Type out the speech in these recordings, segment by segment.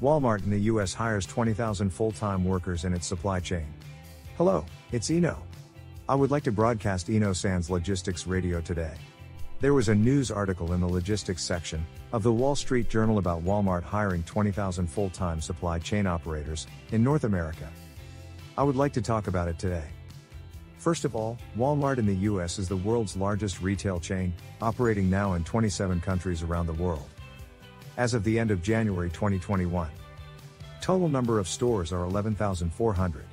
Walmart in the US hires 20,000 full time workers in its supply chain. Hello, it's Iino. I would like to broadcast Iino Sans Logistics Radio today. There was a news article in the logistics section of the Wall Street Journal about Walmart hiring 20,000 full time supply chain operators in North America. I would like to talk about it today. First of all, Walmart in the US is the world's largest retail chain, operating now in 27 countries around the world as of the end of January 2021. Total number of stores are 11,400.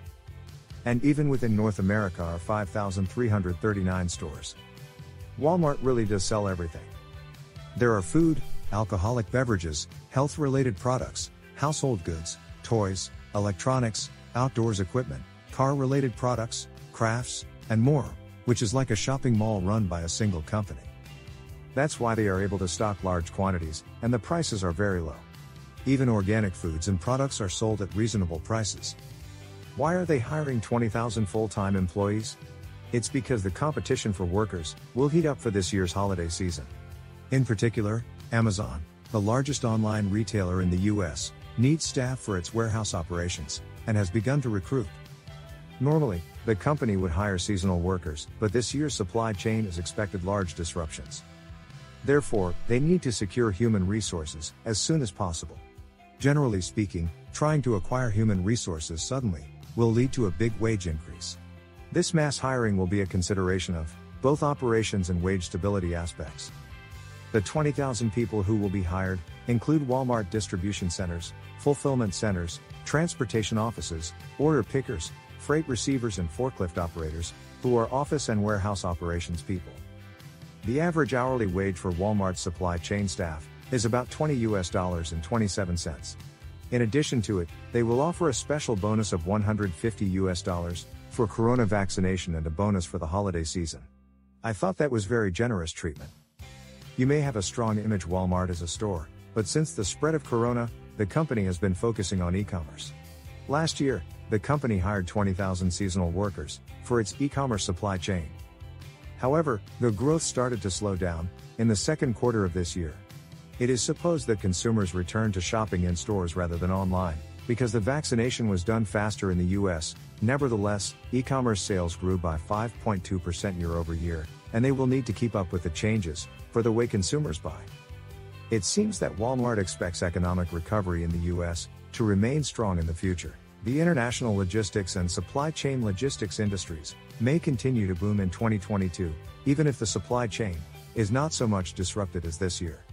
And even within North America are 5,339 stores. Walmart really does sell everything. There are food, alcoholic beverages, health related products, household goods, toys, electronics, outdoors equipment, car related products, crafts, and more, which is like a shopping mall run by a single company. That's why they are able to stock large quantities, and the prices are very low. Even organic foods and products are sold at reasonable prices. Why are they hiring 20,000 full time employees? It's because the competition for workers will heat up for this year's holiday season. In particular, Amazon, the largest online retailer in the US, needs staff for its warehouse operations and has begun to recruit. Normally, the company would hire seasonal workers, but this year's supply chain is expected large disruptions. Therefore, they need to secure human resources as soon as possible. Generally speaking, trying to acquire human resources suddenly will lead to a big wage increase. This mass hiring will be a consideration of both operations and wage stability aspects. The 20,000 people who will be hired include Walmart distribution centers, fulfillment centers, transportation offices, order pickers, freight receivers, and forklift operators, who are office and warehouse operations people. The average hourly wage for Walmart supply chain staff is about 20 US dollars and 27 cents. In addition to it, they will offer a special bonus of 150 US dollars for corona vaccination and a bonus for the holiday season. I thought that was very generous treatment. You may have a strong image Walmart as a store, but since the spread of corona, the company has been focusing on e-commerce. Last year, the company hired 20,000 seasonal workers for its e-commerce supply chain. However, the growth started to slow down in the second quarter of this year. It is supposed that consumers returned to shopping in stores rather than online, because the vaccination was done faster in the US. Nevertheless, e commerce sales grew by 5.2% year over year, and they will need to keep up with the changes for the way consumers buy. It seems that Walmart expects economic recovery in the US to remain strong in the future. The international logistics and supply chain logistics industries may continue to boom in 2022, even if the supply chain is not so much disrupted as this year.